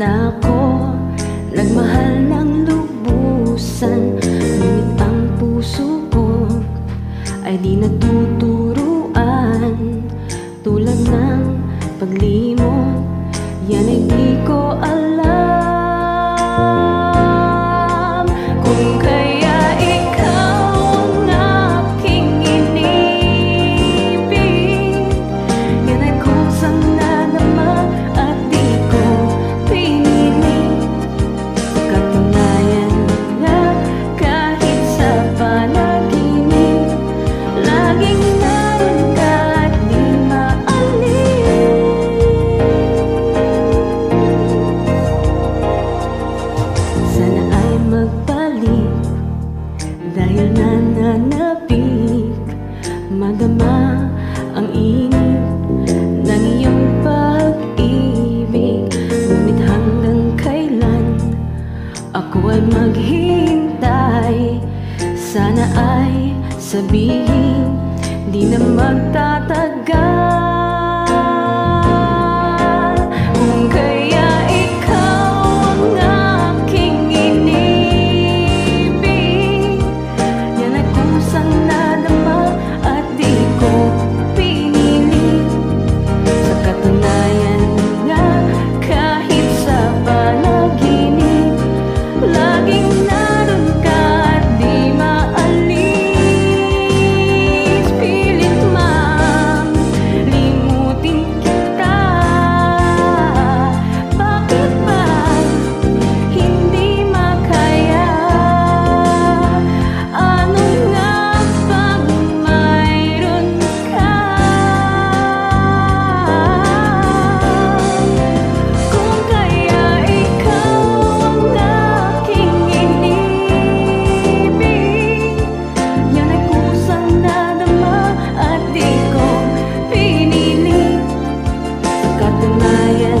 na ako. Nagmahal ng lubusan Ngunit ang puso ko Ay di natutunan na nananapik. Madama ang init ng iyong pag-ibig. Ngunit hanggang kailan ako ay maghintay? Sana ay sabihin di na magtatagal. got the lion.